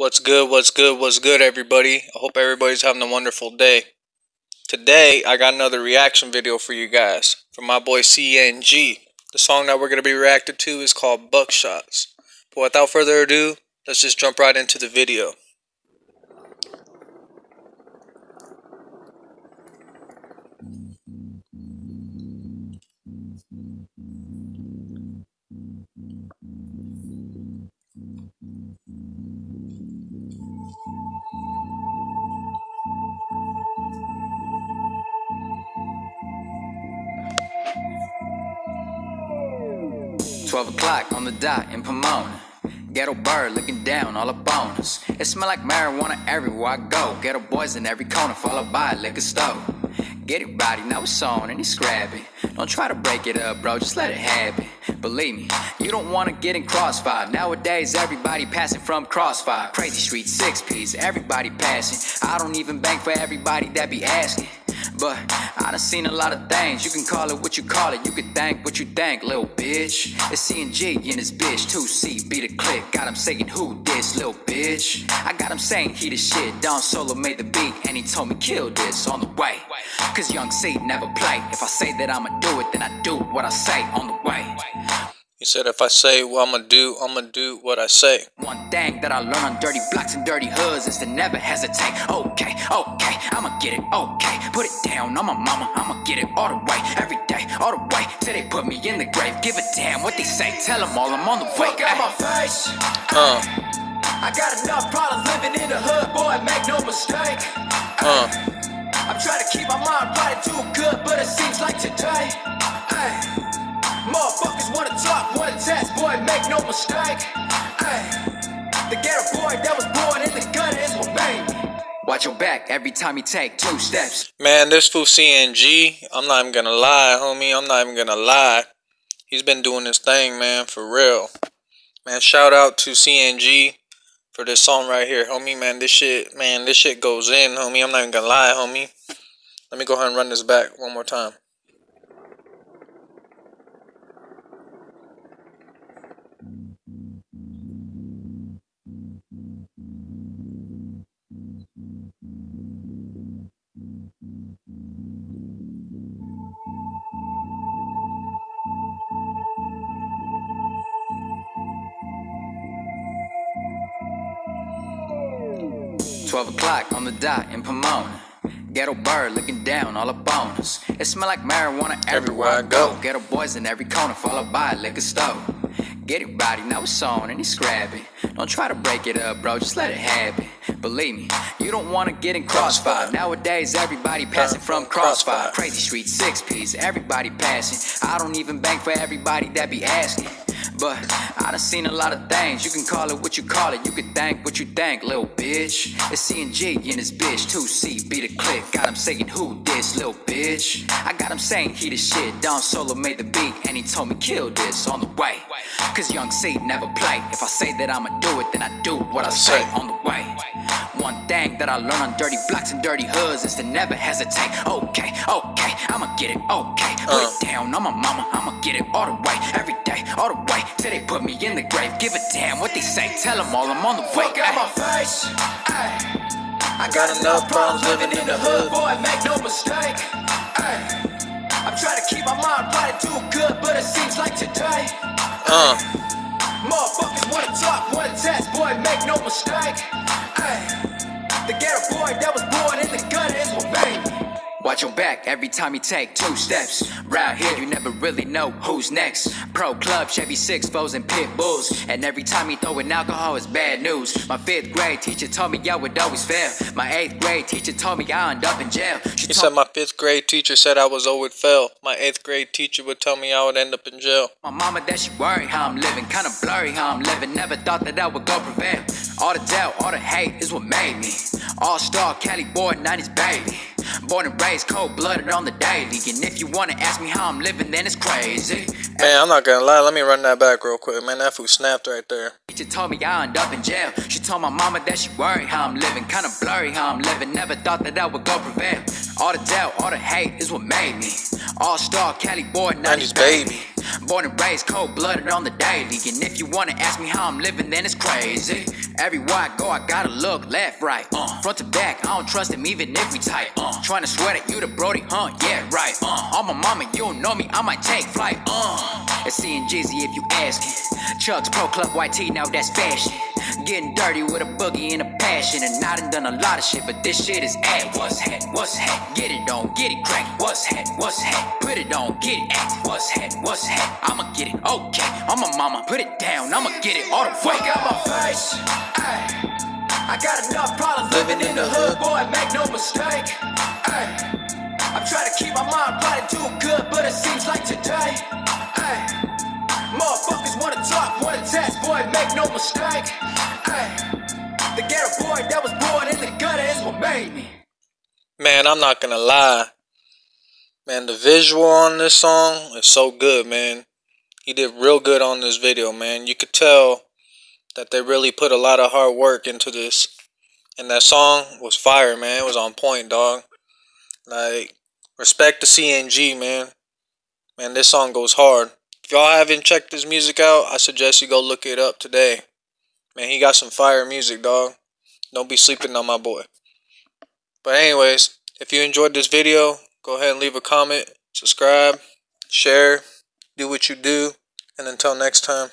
What's good? What's good? What's good, everybody? I hope everybody's having a wonderful day. Today, I got another reaction video for you guys from my boy CNG. The song that we're going to be reacting to is called Buckshots. But without further ado, let's just jump right into the video. 12 o'clock on the dot in Pomona. Ghetto bird looking down all up on us. It smell like marijuana everywhere I go. Ghetto boys in every corner, followed by a liquor store. Get it body, now it's on and it's scrappy. Don't try to break it up, bro, just let it happen. Believe me, you don't wanna get in crossfire. Nowadays, everybody passing from crossfire. Crazy street, six piece, everybody passing. I don't even bank for everybody that be asking. But I done seen a lot of things. You can call it what you call it. You can think what you think, little bitch. It's C and G in this bitch. 2C beat a click. Got him saying who this, little bitch. I got him saying he the shit. Don Solo made the beat and he told me kill this on the way. Cause Young C never play. If I say that I'ma do it, then I do what I say on the way. He said, if I say what I'm gonna do, I'm gonna do what I say. One thing that I learned on dirty blocks and dirty hoods is to never hesitate. Okay, okay, I'ma get it, okay. Put it down on my mama, I'ma get it all the way. Every day, all the way, till they put me in the grave. Give a damn what they say, tell them all I'm on the way. Fuck out my face. Uh. I got enough problems living in the hood, boy, make no mistake. Uh. I'm trying to keep my mind right, do make no mistake. Ay, the ghetto boy that was born in the gutter is what made. Watch your back every time you take two steps. Man, this fool CNG, I'm not even gonna lie, homie. I'm not even gonna lie. He's been doing this thing, man, for real. Man, shout out to CNG for this song right here, homie. Man, this shit, man, this shit goes in, homie. I'm not even gonna lie, homie. Let me go ahead and run this back one more time. 12 o'clock on the dot in Pomona. Ghetto bird looking down all up on us. It smell like marijuana everywhere, everywhere I go. Ghetto boys in every corner, followed by a liquor store. Get it body, now it's on and it's scrappy. Don't try to break it up, bro, just let it happen. Believe me, you don't wanna get in crossfire. Nowadays, everybody passing from crossfire. Crazy street, six piece, everybody passing. I don't even bank for everybody that be asking. But I done seen a lot of things. You can call it what you call it. You can think what you think, little bitch. It's C and G in this bitch. 2C beat a click. Got him saying who this, little bitch. I got him saying he the shit. Don Solo made the beat and he told me kill this on the way. Cause Young C never play. If I say that I'ma do it, then I do what I say on the way. One thing that I learned on dirty blocks and dirty hoods is to never hesitate. Okay, okay, I'ma get it, okay. Put uh. it down on my mama, I'ma get it all the way. Every day, all the way, till they put me in the grave. Give a damn what they say, tell them all I'm on the way. Fuck out my face. Ay. I got enough problems living in the hood, boy, make no mistake. Ay. I'm trying to keep my mind right and do good, but it seems like today. Uh. Watch your back every time you take two steps. Round here, you never really know who's next. Pro club, Chevy six foes and pit bulls. And every time you throw in alcohol, it's bad news. My fifth grade teacher told me I would always fail. My eighth grade teacher told me I end up in jail. She he said my fifth grade teacher said I was always fail. My eighth grade teacher would tell me I would end up in jail. My mama that she worried how I'm living, kinda blurry how I'm living. Never thought that I would go prevail. All the doubt, all the hate is what made me. All star Cali boy, 90s baby. Born and raised cold blooded on the daily. And if you wanna ask me how I'm living, then it's crazy. Man, I'm not gonna lie, let me run that back real quick. Man, that food snapped right there. She told me I end up in jail. She told my mama that she worried how I'm living. Kinda blurry how I'm living. Never thought that I would go prevail. All the doubt, all the hate is what made me. All star Cali boy, 90s, 90s baby. Born and raised, cold blooded on the daily. And if you wanna ask me how I'm living, then it's crazy. Everywhere I go, I gotta look left, right, uh. Front to back, I don't trust him even if we tight, uh. Trying to sweat at you, the Brody, huh? Yeah, right, uh. On my mama, you don't know me, I might take flight, uh. It's seeing Jizzy if you asking. Chuck's Pro Club YT, now that's fashion. Getting dirty with a boogie and a passion. And I done done a lot of shit, but this shit is at what's hat, what's hat. Get it on, get it crack, what's hat, what's hat. Put it on, get it act, what's hat, what's hat. I'ma get it, okay. I'm a mama, put it down, I'ma get it all the way. Fuck out my face. Ay. I got enough problems living in the hood, boy, make no mistake. Ay. I'm trying to keep my mind right do good, but it seems like today. No mistake. Ay. The ghetto boy that was born in the gutter is what made me. Man, I'm not gonna lie. Man, the visual on this song is so good, man. He did real good on this video, man. You could tell that they really put a lot of hard work into this. And that song was fire, man. It was on point, dog. Like, respect to CNG, man. Man, this song goes hard. Y'all haven't checked his music out, I suggest you go look it up today. Man, he got some fire music, dog. Don't be sleeping on my boy. But anyways, if you enjoyed this video, go ahead and leave a comment, subscribe, share, do what you do, and until next time.